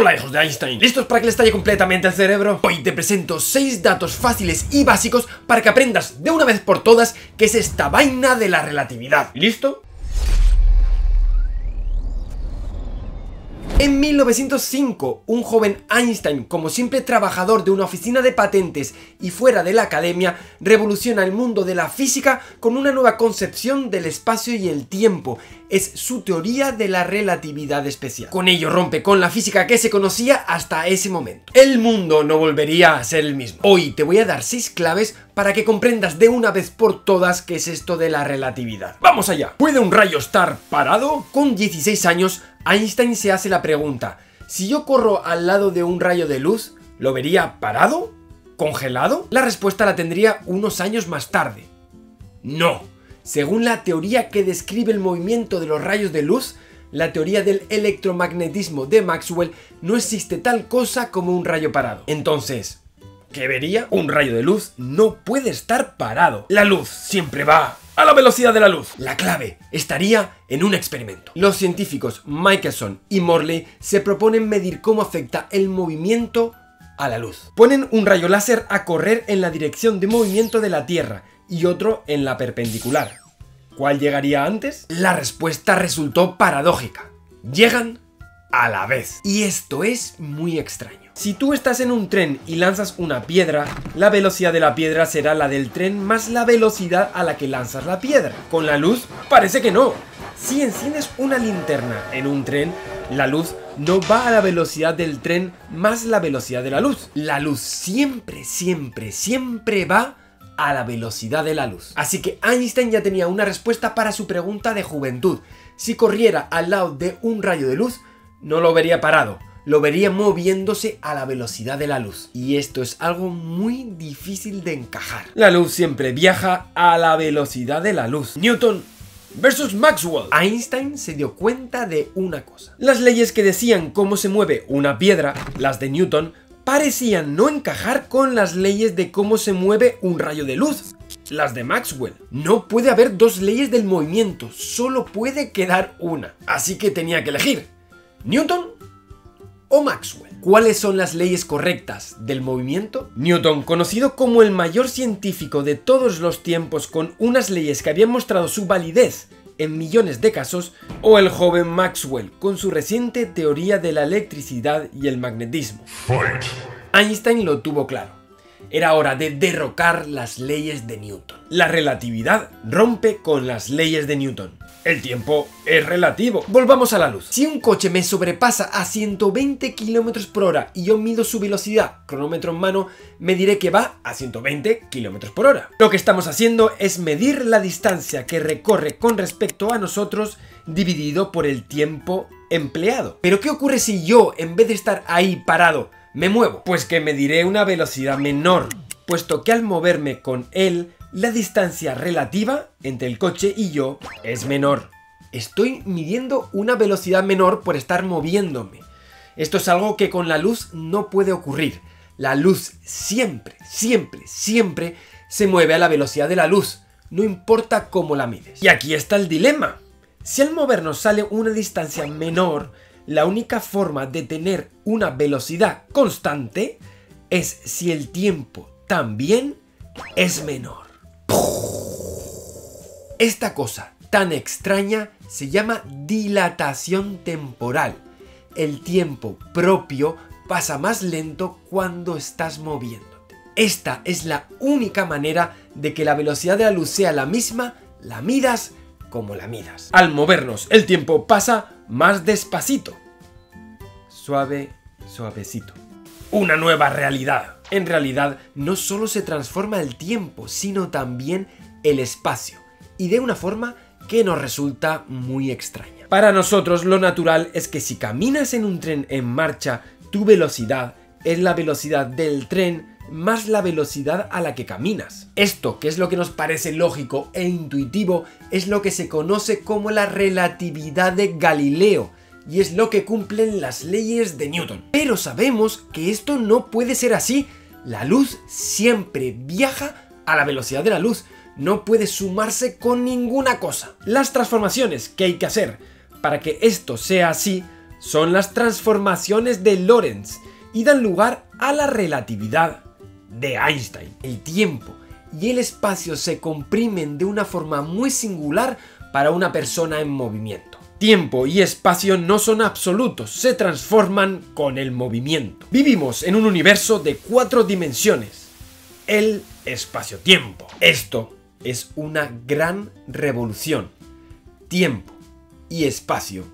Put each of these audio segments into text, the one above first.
Hola hijos de Einstein, ¿listos para que les estalle completamente el cerebro? Hoy te presento 6 datos fáciles y básicos para que aprendas de una vez por todas qué es esta vaina de la relatividad. ¿Listo? En 1905, un joven Einstein, como simple trabajador de una oficina de patentes y fuera de la academia, revoluciona el mundo de la física con una nueva concepción del espacio y el tiempo. Es su teoría de la relatividad especial. Con ello rompe con la física que se conocía hasta ese momento. El mundo no volvería a ser el mismo. Hoy te voy a dar 6 claves para que comprendas de una vez por todas qué es esto de la relatividad. ¡Vamos allá! ¿Puede un rayo estar parado? Con 16 años, Einstein se hace la pregunta, si yo corro al lado de un rayo de luz, ¿lo vería parado? ¿Congelado? La respuesta la tendría unos años más tarde. No. Según la teoría que describe el movimiento de los rayos de luz, la teoría del electromagnetismo de Maxwell, no existe tal cosa como un rayo parado. Entonces, ¿qué vería? Un rayo de luz no puede estar parado. La luz siempre va a la velocidad de la luz. La clave estaría en un experimento. Los científicos Michelson y Morley se proponen medir cómo afecta el movimiento a la luz. Ponen un rayo láser a correr en la dirección de movimiento de la Tierra y otro en la perpendicular. ¿Cuál llegaría antes? La respuesta resultó paradójica. Llegan a la vez. Y esto es muy extraño. Si tú estás en un tren y lanzas una piedra, la velocidad de la piedra será la del tren más la velocidad a la que lanzas la piedra. Con la luz, parece que no. Si enciendes una linterna en un tren, la luz no va a la velocidad del tren más la velocidad de la luz. La luz siempre, siempre, siempre va a la velocidad de la luz. Así que Einstein ya tenía una respuesta para su pregunta de juventud. Si corriera al lado de un rayo de luz, no lo vería parado, lo vería moviéndose a la velocidad de la luz. Y esto es algo muy difícil de encajar. La luz siempre viaja a la velocidad de la luz. Newton versus Maxwell. Einstein se dio cuenta de una cosa. Las leyes que decían cómo se mueve una piedra, las de Newton, parecían no encajar con las leyes de cómo se mueve un rayo de luz. Las de Maxwell. No puede haber dos leyes del movimiento, solo puede quedar una. Así que tenía que elegir. ¿Newton o Maxwell. ¿Cuáles son las leyes correctas del movimiento? Newton, conocido como el mayor científico de todos los tiempos con unas leyes que habían mostrado su validez en millones de casos, o el joven Maxwell con su reciente teoría de la electricidad y el magnetismo. Einstein lo tuvo claro. Era hora de derrocar las leyes de Newton. La relatividad rompe con las leyes de Newton. El tiempo es relativo. Volvamos a la luz. Si un coche me sobrepasa a 120 km por hora y yo mido su velocidad, cronómetro en mano, me diré que va a 120 km por hora. Lo que estamos haciendo es medir la distancia que recorre con respecto a nosotros dividido por el tiempo empleado. Pero ¿qué ocurre si yo, en vez de estar ahí parado, me muevo? Pues que mediré una velocidad menor, puesto que al moverme con él la distancia relativa entre el coche y yo es menor. Estoy midiendo una velocidad menor por estar moviéndome. Esto es algo que con la luz no puede ocurrir. La luz siempre, siempre, siempre se mueve a la velocidad de la luz, no importa cómo la mides. Y aquí está el dilema. Si al movernos sale una distancia menor, la única forma de tener una velocidad constante es si el tiempo también es menor. Esta cosa tan extraña se llama dilatación temporal. El tiempo propio pasa más lento cuando estás moviéndote. Esta es la única manera de que la velocidad de la luz sea la misma, la midas como la midas. Al movernos, el tiempo pasa más despacito. Suave, suavecito. Una nueva realidad. En realidad, no solo se transforma el tiempo, sino también el espacio, y de una forma que nos resulta muy extraña. Para nosotros lo natural es que si caminas en un tren en marcha, tu velocidad es la velocidad del tren más la velocidad a la que caminas. Esto, que es lo que nos parece lógico e intuitivo, es lo que se conoce como la relatividad de Galileo, y es lo que cumplen las leyes de Newton. Pero sabemos que esto no puede ser así. La luz siempre viaja a la velocidad de la luz, no puede sumarse con ninguna cosa. Las transformaciones que hay que hacer para que esto sea así son las transformaciones de Lorentz y dan lugar a la relatividad de Einstein. El tiempo y el espacio se comprimen de una forma muy singular para una persona en movimiento. Tiempo y espacio no son absolutos, se transforman con el movimiento. Vivimos en un universo de cuatro dimensiones. El espacio-tiempo. Esto es una gran revolución. Tiempo y espacio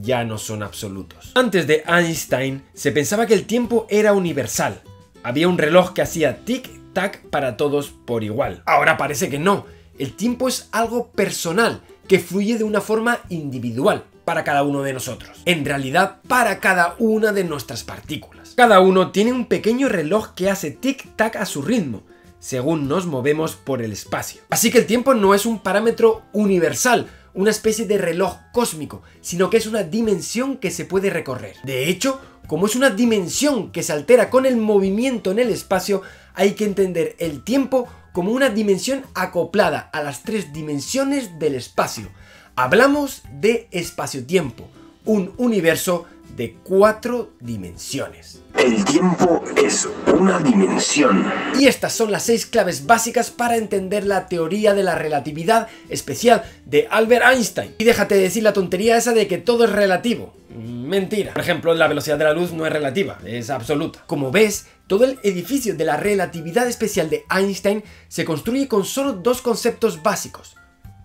ya no son absolutos. Antes de Einstein se pensaba que el tiempo era universal. Había un reloj que hacía tic-tac para todos por igual. Ahora parece que no. El tiempo es algo personal, que fluye de una forma individual para cada uno de nosotros. En realidad, para cada una de nuestras partículas. Cada uno tiene un pequeño reloj que hace tic-tac a su ritmo, según nos movemos por el espacio. Así que el tiempo no es un parámetro universal, una especie de reloj cósmico, sino que es una dimensión que se puede recorrer. De hecho, como es una dimensión que se altera con el movimiento en el espacio, hay que entender el tiempo como una dimensión acoplada a las tres dimensiones del espacio. Hablamos de espacio-tiempo, un universo de cuatro dimensiones. El tiempo es una dimensión. Y estas son las seis claves básicas para entender la teoría de la relatividad especial de Albert Einstein. Y déjate de decir la tontería esa de que todo es relativo. Mentira. Por ejemplo, la velocidad de la luz no es relativa, es absoluta. Como ves, todo el edificio de la relatividad especial de Einstein se construye con solo dos conceptos básicos.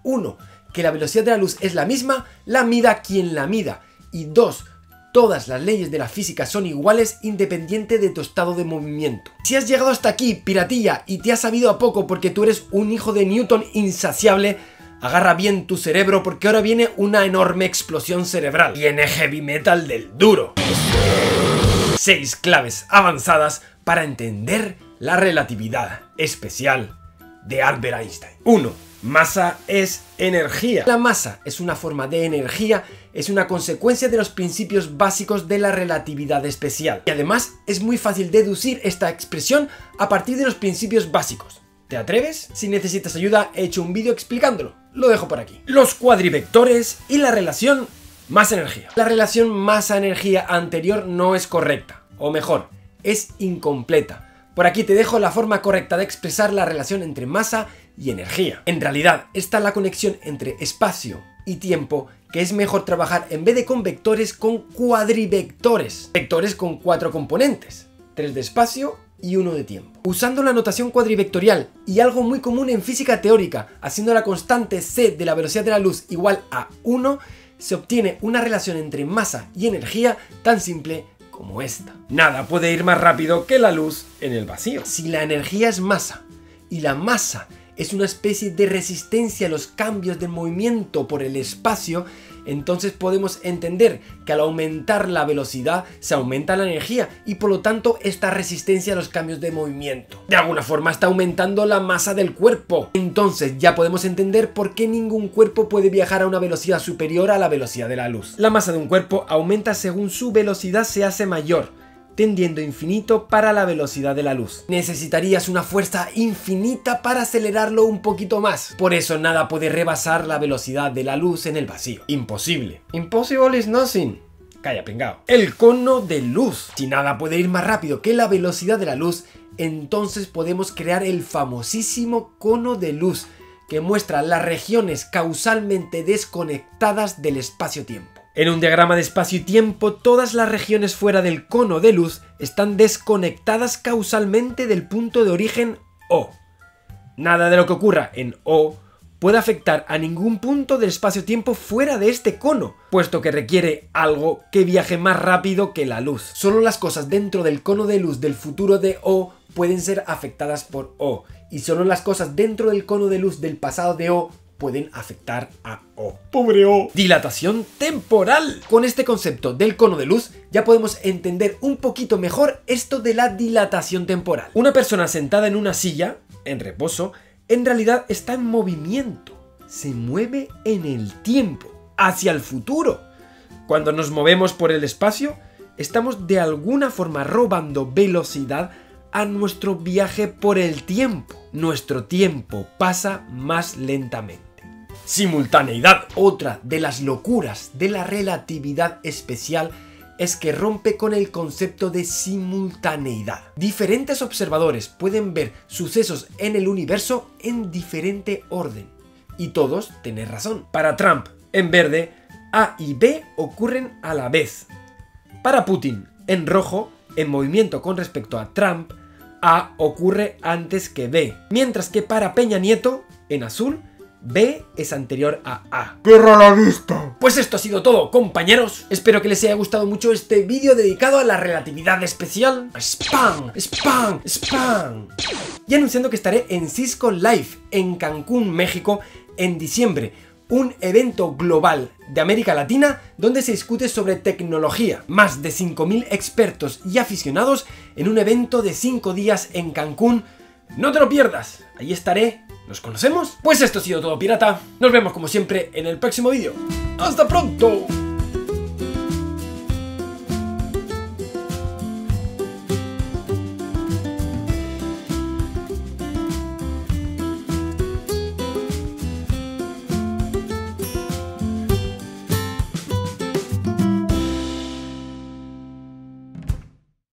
Uno, que la velocidad de la luz es la misma, la mida quien la mida. Y dos, Todas las leyes de la física son iguales independiente de tu estado de movimiento. Si has llegado hasta aquí, piratilla, y te has sabido a poco porque tú eres un hijo de Newton insaciable, agarra bien tu cerebro porque ahora viene una enorme explosión cerebral. Viene heavy metal del duro. Seis claves avanzadas para entender la relatividad especial de Albert Einstein. 1 Masa es energía. La masa es una forma de energía, es una consecuencia de los principios básicos de la relatividad especial. Y además es muy fácil deducir esta expresión a partir de los principios básicos. ¿Te atreves? Si necesitas ayuda, he hecho un vídeo explicándolo. Lo dejo por aquí. Los cuadrivectores y la relación masa-energía. La relación masa-energía anterior no es correcta, o mejor, es incompleta. Por aquí te dejo la forma correcta de expresar la relación entre masa y energía. En realidad, está la conexión entre espacio y tiempo que es mejor trabajar en vez de con vectores con cuadrivectores. Vectores con cuatro componentes, tres de espacio y uno de tiempo. Usando la notación cuadrivectorial y algo muy común en física teórica, haciendo la constante c de la velocidad de la luz igual a 1, se obtiene una relación entre masa y energía tan simple como esta. Nada puede ir más rápido que la luz en el vacío. Si la energía es masa y la masa es una especie de resistencia a los cambios de movimiento por el espacio, entonces podemos entender que al aumentar la velocidad se aumenta la energía y por lo tanto esta resistencia a los cambios de movimiento. De alguna forma está aumentando la masa del cuerpo. Entonces ya podemos entender por qué ningún cuerpo puede viajar a una velocidad superior a la velocidad de la luz. La masa de un cuerpo aumenta según su velocidad se hace mayor tendiendo infinito para la velocidad de la luz. Necesitarías una fuerza infinita para acelerarlo un poquito más. Por eso nada puede rebasar la velocidad de la luz en el vacío. Imposible. Impossible is nothing. Calla, pingao. El cono de luz. Si nada puede ir más rápido que la velocidad de la luz, entonces podemos crear el famosísimo cono de luz que muestra las regiones causalmente desconectadas del espacio-tiempo. En un diagrama de espacio y tiempo, todas las regiones fuera del cono de luz están desconectadas causalmente del punto de origen O. Nada de lo que ocurra en O puede afectar a ningún punto del espacio-tiempo fuera de este cono, puesto que requiere algo que viaje más rápido que la luz. Solo las cosas dentro del cono de luz del futuro de O pueden ser afectadas por O, y solo las cosas dentro del cono de luz del pasado de O pueden afectar a O. ¡Pobre O! Dilatación temporal. Con este concepto del cono de luz ya podemos entender un poquito mejor esto de la dilatación temporal. Una persona sentada en una silla, en reposo, en realidad está en movimiento. Se mueve en el tiempo, hacia el futuro. Cuando nos movemos por el espacio, estamos de alguna forma robando velocidad a nuestro viaje por el tiempo. Nuestro tiempo pasa más lentamente. Simultaneidad, otra de las locuras de la relatividad especial, es que rompe con el concepto de simultaneidad. Diferentes observadores pueden ver sucesos en el universo en diferente orden. Y todos tienen razón. Para Trump, en verde, A y B ocurren a la vez. Para Putin, en rojo, en movimiento con respecto a Trump, A ocurre antes que B. Mientras que para Peña Nieto, en azul, B es anterior a A. ¡Perra la vista! Pues esto ha sido todo, compañeros. Espero que les haya gustado mucho este vídeo dedicado a la relatividad especial. ¡Spam! ¡Spam! ¡Spam! Y anunciando que estaré en Cisco Live en Cancún, México, en diciembre. Un evento global de América Latina donde se discute sobre tecnología. Más de 5.000 expertos y aficionados en un evento de 5 días en Cancún. No te lo pierdas, ahí estaré ¿Nos conocemos? Pues esto ha sido todo, pirata. Nos vemos como siempre en el próximo vídeo. ¡Hasta pronto!